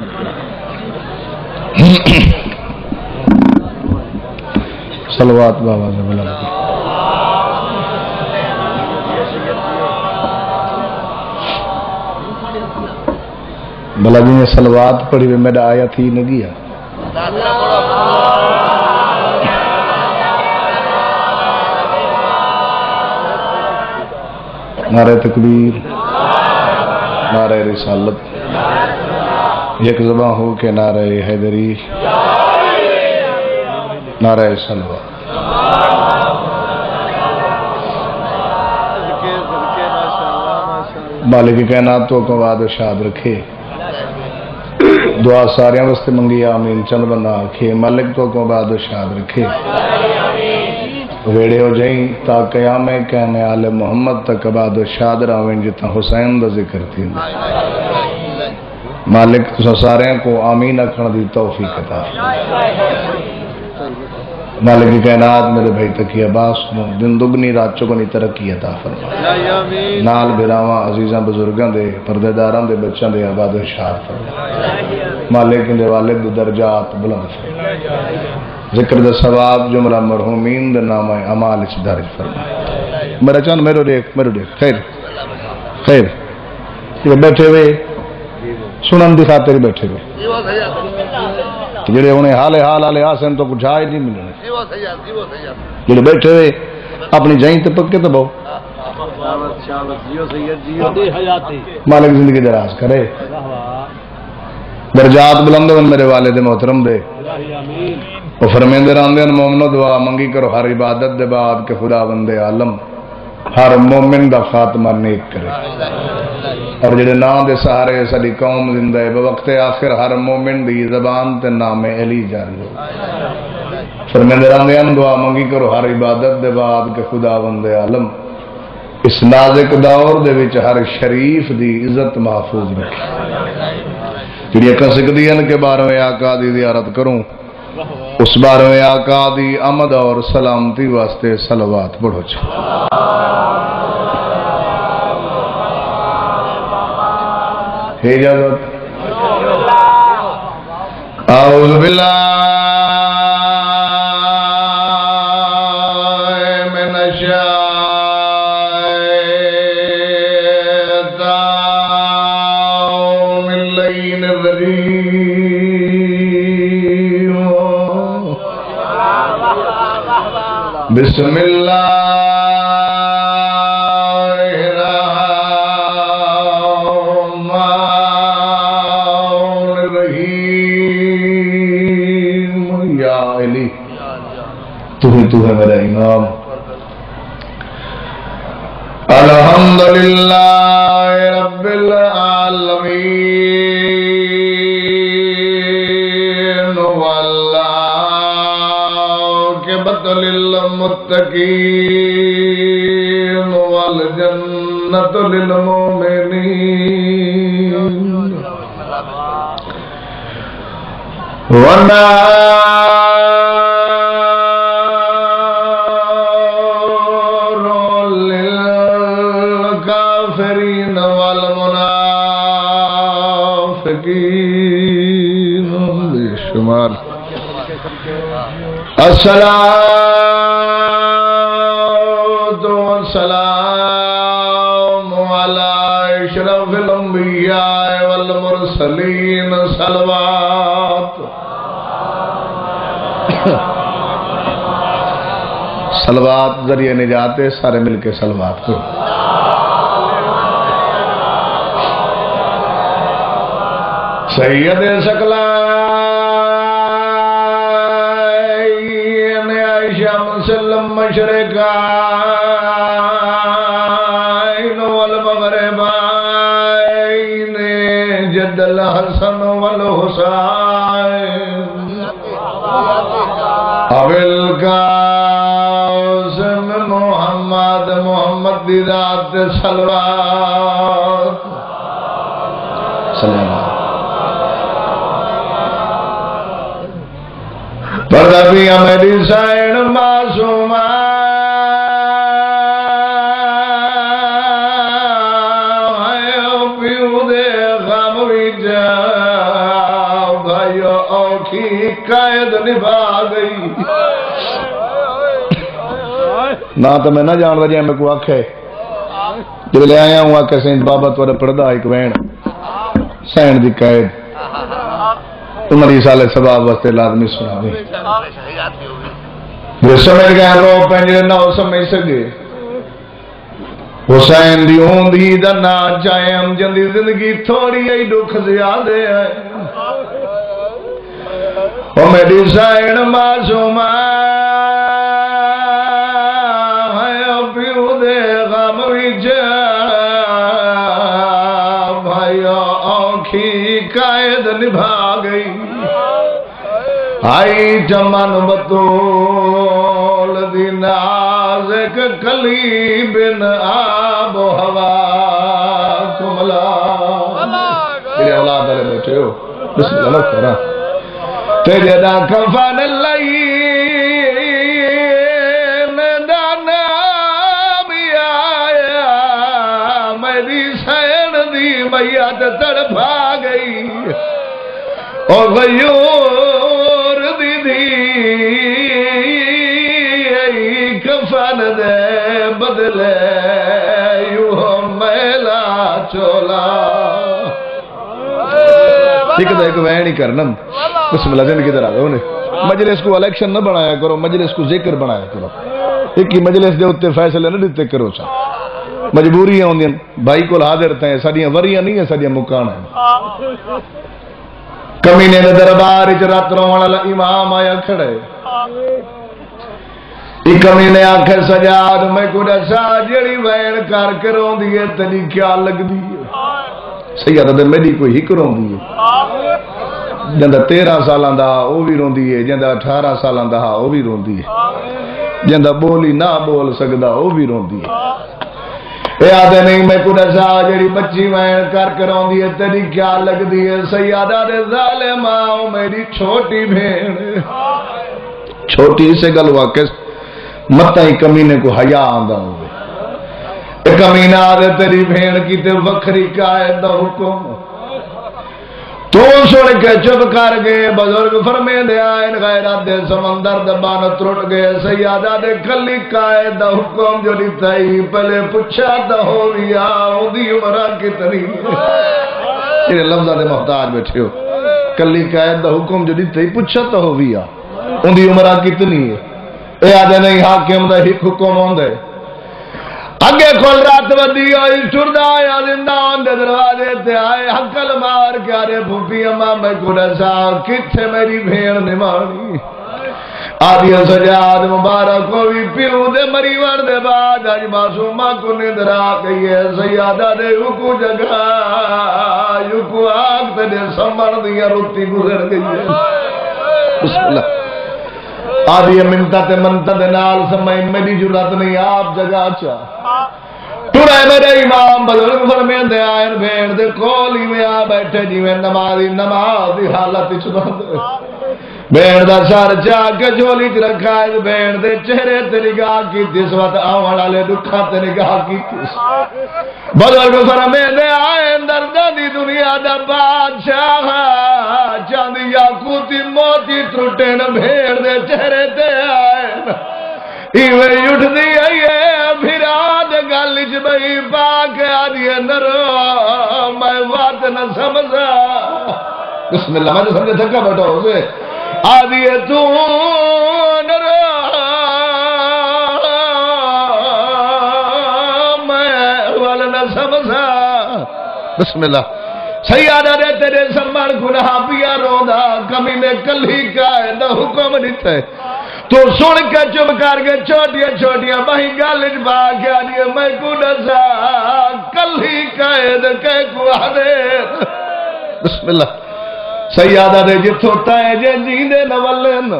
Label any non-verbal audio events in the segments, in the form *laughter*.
*coughs* سلوات بابا سے بلا بلا جی نے سلوات پڑھی ہوئی، میرا آیا تھی، نہ گیا۔ نعرہ تکبیر، نعرہ رسالت۔ یک زباں ہو کے نعرہ حیدری۔ نعرہ سلوہ۔ مالک کائنات تو کو وعد شاد رکھے۔ دعا سارے واسطے منگی، آمین۔ چند بندہ آکھے، مالک تو کو شاد رکھے۔ ویڑے ہو جائیں تا قیام کہنے آل محمد تک بعد شاد راوین جتا حسین دا ذکر تھی۔ مالک تو سارے کو آمین اکھن دی توفیق عطا مالک کائنات میرے بھائی تکی عباس نو، دن دگنی، رات چگنی ترقی عطا فرما نال براواں عزیزاں بزرگاں دے پردے داراں دے، بچاں دے آباد و شاد فرما مالک دے والد درجات بلند فرما ذکر دے ثواب جملہ مرحومین دے نام اعمال اچ درج فرما میرا چاند میرے دیکھ میرے دیکھ، خیر خیر۔ یہ بیٹھے ہوئے سنن دی خاطر بیٹھے ہوئے۔ جڑے انہیں حال حال والے آسن تو کچھ آئے نہیں ملنے جڑے بیٹھے ہوئے، اپنی جائیں تے پکے تو بہو۔ مالک زندگی دراز کرے۔ درجات بلند ہوں میرے والد محترم دے۔ وہ فرمیندے راندے ہیں مومنو دعا منگی کرو، ہر عبادت دے بعد کہ خدا بندے عالم۔ ہر مومن دا خاتمہ نیک کرے۔ اور جڑے نام دے سہارے ساری قوم زندہ ہے، بوقت آخر ہر مومن دی زبان تے نام علی جاری ہو فرمیندے راندے دعا منگی کرو، ہر عبادت دے بعد کہ خدا بندے عالم اس نازک دور دے وچ ہر شریف دی عزت محفوظ رکھے۔ جڑی اکا سکتی ہیں کہ بارہویں آقا دی زیارت کروں اس بارہویں آقا دی آمد اور سلامتی واسطے سلوات پڑھو چھو۔ اجازت۔ اعوذ باللہ۔ بسم اللہ الرحمن الرحیم. یا علی. تو ہی تو ہے میرا امام. الحمدللہ. للمتقین والجنۃ للمؤمنین۔ ونار للكافرين والمنافقين بالشمال الصلاة والسلام على اشرف الانبياء والمرسلين صلوات. سلوات ذریعے نجات ہے سارے مل کے سلوات کرو۔ سید سکلا یعنی عائشہ مسلم مشرقہ محمد دی ذات صلوات سلام۔ پردہ پیا میری سائن معصوم پیو دے غم وچ۔ اوکھی قید نبھا گئی۔ نہ تو میں نہ جان رہا جی میں کو آکھے۔ جب لے آیا ہوں، آکھے سینٹ بابا تو پڑھدا ایک وین۔ سین دی قید۔ عمری سالے سباب واسطے لازمی سنا جو سمجھ گیا رو پنجرے نہ سمجھ سکے۔ حسین دی اوندی دا نا چاہیم جندی زندگی تھوڑی ای دکھ زیادے ہے۔ او میری سین معصوم نبھا گئی آئی چمن بطول دی نازک کلی بن آب و ہوا کملا تیرے اولاد والے بیٹھے ہو بسم اللہ کرا تیرے دا کفن لئی اور غیور دی دی کفن دے بدلے یوں میلا چولا۔ ٹھیک ہے ایک وین ہی کرنا۔ بسم اللہ دن کدھر آ گئے انہیں مجلس کو الیکشن نہ بنایا کرو، مجلس کو ذکر بنایا کرو۔ ایک ہی مجلس دے اتنے فیصلے نہ دیتے کرو سا۔ مجبوریاں ہوندیاں۔ بھائی کو حاضر ہیں ساڈیاں وریاں نہیں ہیں، ساڈیاں مکان ہیں۔ کمینے نے دربار وچ رات رون والا امام آیا کھڑے ایک کمینے آکھے سجاد میں کو دسا جڑی وین کر کے روندی ہے تینی کیا لگدی ہے سیدہ تے میری کوئی ہک روندی ہے جندا 13 سالاں دا او بھی روندی ہے جندا 18 سالاں دا او بھی روندی ہے جندا بولی نہ بول سکدا او بھی روندی ہے اے آدھے نہیں، میں کو دسا جڑی بچی وین کر کروں دی تیری کیا لگ دی ہے؟ سیادہ دے ظالم آؤ میری چھوٹی بھین چھوٹی سے گل واقع متا ہی کمینے کو حیا آندا ہوئے اے کمینہ آدھے تیری بھین کی تے وکھری قائد دا حکم۔ تو سن کے چپ کر گئے بزرگ فرمے دے آئین غیرات دے سمندر دبان ترٹ گئے۔ سیادہ دے کلی قائد دا حکم جو لیتا ہی پہلے پچھا دا ہو گیا دی عمرہ کتنی؟ یہ لفظہ دے محتاج بیٹھے ہو۔ کلی قائد دا حکم جو لیتا ہی پچھا دا ہو گیا دی عمرہ کتنی ہے؟ اے آدھے نہیں حاکم دا ہی حکم ہوں دے۔ اگے کول رات ودی ہوئی ٹردا آیا، زندہ دے دروازے تے آئے حقل مار کے آرے پھوپی اما میں کو دسا کتھے میری بھیڑ نمانی آدھی سجاد مبارک کو بھی پیو دے مری ور دے بعد اج معصومہ کو نیندر آ گئی ہے، سیادہ دے یکو جگہ، یکو آگ تے دے سمر دیا روٹی گزر گئی ہے۔ بسم اللہ۔ آدھی منتا تے منتا دے نال میری جرات نہیں، آپ جگہ چا۔ میرے امام، بزرگ فرمین دے آئین دے میں آ بیٹھے جی میں نمازی نماز دی حالت چبند بھین دا سار چاہ جولی چ رکھا ہے بھین دے چہرے تے نگاہ کی تیس وقت آوان والے دکھا تے نگاہ کی تیس بزرگ فرمین دے آئین دردہ دی دنیا دا بادشاہ چاندی یاکوتی موتی ترٹے نہ بھیڑ دے چہرے تے آئین ایویں اٹھ دی آئیے پھرا دے گل چ بئی پا آدھی اندر میں بات نہ سمجھا بسم اللہ میں نے سمجھا تھکا بیٹھا ہو سے آدھی تو نر میں والا نہ سمجھا۔ بسم اللہ۔ سیادہ دے تیرے سنبھال گناہ پیا روندا کمی نے کلی کا ہے نہ حکم دیتا ہے تو سن کے چپ کر کے چھوٹیاں چھوٹیاں بہی گل چ پا کے آدھی میں کو دسا کلی قید کہ کو بسم اللہ۔ سیادہ دے جتھوں تائے جے جیندے نولن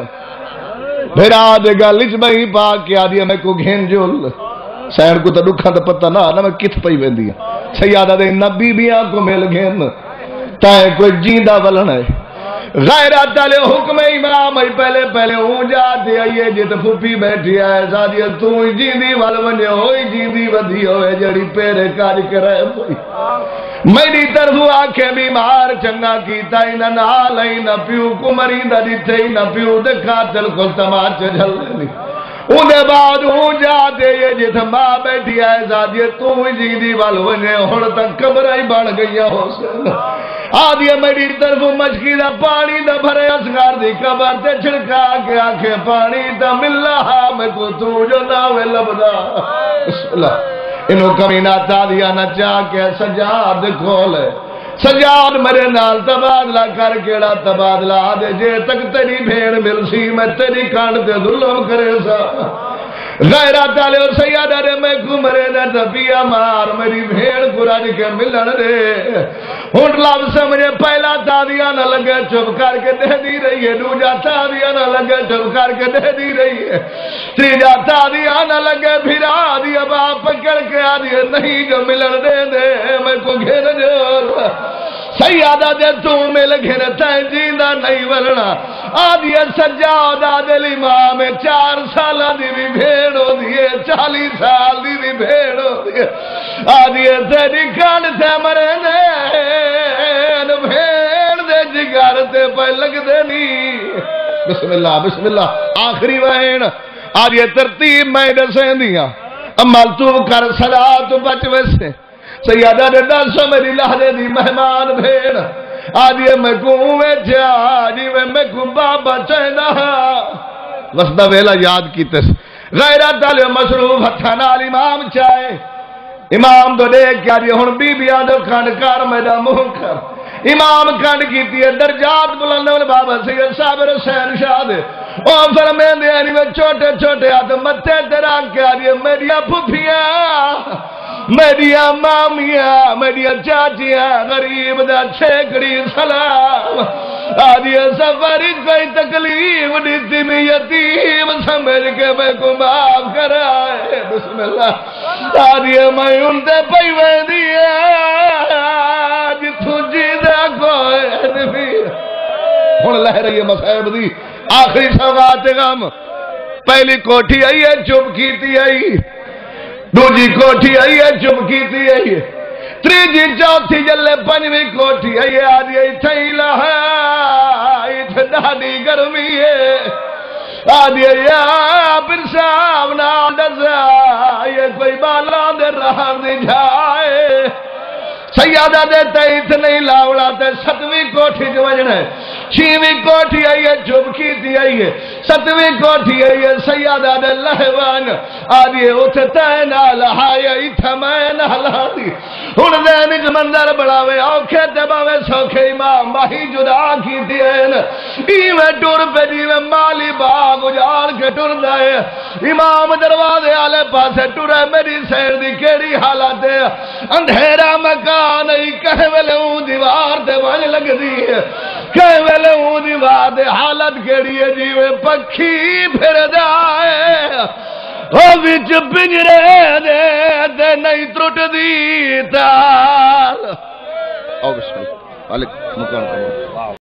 پھر آدھے گل چ بہی پا کے آدھی میں کو گھین جول سین کو تو دکھا تو پتہ نہ نہ میں کت پئی ویندی سیادہ دے نبی بیاں کو مل گھن تائے کوئی جیندہ ولن ہے غیرت والے حکم امام ای پہلے پہلے ہوں جا جاتے آئیے جت پھوپھی بیٹھی ہے، سادی تو جیندی ول ونجے ہوئی جیندی ودھی ہوئے، جڑی پیرے کاج کرے پئی میری طرف آکھے بیمار، چنگا کیتا اینا نال اینا پیو کمری دا دیتے اینا پیو، دے قاتل کو تماچ جھل دی انہیں بعد ہوں جا دے یہ جت ماں بیٹھی ہے سادی تو ہی جیندی وال ونجے ہن تک قبر ہی بن گئی ہو سن آدھی میری طرف مچکی دا پانی دا بھرے اسگار دی قبر تے چھڑکا کے آنکھیں پانی دا ملا ہاں میں کو تو جو ناوے لبدا۔ بسم اللہ انہوں کمینہ تا دیا نہ چاہ کے سجاد کھولے۔ سجاد میرے نال تبادلہ کر کیڑا تبادلہ آدھے جے تک تیری بھیڑ مل سی، میں تیری کانڈ تے ظلم کرے سا۔ غیرات والے اور سیادہ رے میں گمرے نہ دبیا مار میری بھیڑ کو رج کے ملن دے۔ ہن لب سمجھے، پہلا تادیا نہ لگے، چپ کر کے دے دی رہی ہے۔ دوجا تادیا نہ لگے، چپ کر کے دے دی رہی ہے۔ تیجا تادیا نہ لگے پھرا دیا باپ پکڑ کے آ دیا نہیں جو ملن دے دے، میں کو گھر جو سیادہ دے تو مل گھر تین جیندہ نہیں ورنا آدھی سجاد آدھل امام چار سالہ دی بھی بھیڑ ہو دیئے چالی سال دی بھی بھیڑ ہو دیئے آدھی تیری کان تے مرے دے بھیڑ دے جگر تے پہ لگ دے نی۔ بسم اللہ بسم اللہ، آخری وین آدھی ترتیب میں دسیں دیا ہاں۔ عمل تو کر صلاح تو بچ ویسے۔ سیادہ نے دس میری لہدے دی مہمان بھیڑ۔ آدھی میں کنویں چا آدھی میں کو بابا چہنا۔ وسدہ ویلا یاد کی غیرت علی مصروف ہتھا نال امام چاہے امام تو دیکھ کیا دی ہن بی بی آدھو کھنڈ کار میرا منہ کر۔ امام کھنڈ کیتی ہے، درجات بلند والے بابا سید صاحب حسین شاہ دے۔ او فرمے دے میں چھوٹے چھوٹے ہاتھ متے تے رکھ کے آدھی میری پھپھیاں میری مامیاں میری چاچیاں غریب دا چھیکڑی سلام آدھی سفر کوئی تکلیف دیتی میں یتیم سمجھ کے میں کو معاف کرائے بسم اللہ آدھی میں ان تے پئی ویندی جتھوں جیدہ کوئی نبی ہن لہ رہی ہے مصائب دی آخری سوات غم پہلی کوٹھی آئی ہے چپ کیتی آئی دوجی کوٹھی آئی ہے چپ کیتی آئی ہے۔ تریجی چوتھی جلے پنجویں کوٹھی آئی ہے آدھی ایتھے لہا ایتھے ڈاڈی گرمی ہے۔ آدھی یا پھر صاحب نا دسا یہ کوئی بالا دے رہا دی جائے۔ سیادہ دے تیت نہیں لاوڑا تے ستویں کوٹھی جو وجنا ہے۔ چھویں کوٹھی آئی ہے چپ کی تھی آئی ہے ستویں کوٹھی آئی ہے، سیادہ دے لہوان آدھی اٹھ تینا لہائی ایتھا میں نہلا دی ہن دین اج مندر بڑھاوے اوکھے دباوے سوکھے امام باہی جدا کی تھی این ایوے ٹور پہ جیوے مالی باغ اجاڑ کے ٹور دائے امام دروازے آلے پاسے ٹورے میری سیر دی کیڑی حالت ہے۔ اندھیرا مکان نہیں کہے ویلے ہوں دیوار تے بن لگ دی ہے۔ کہے ویلے ہوں دیوار دے حالت کیڑی ہے جیوے پکھی پھر جائے او وچ پنجرے دے تے نہیں ٹوٹ دی تار او بسم اللہ مالک مکان کرو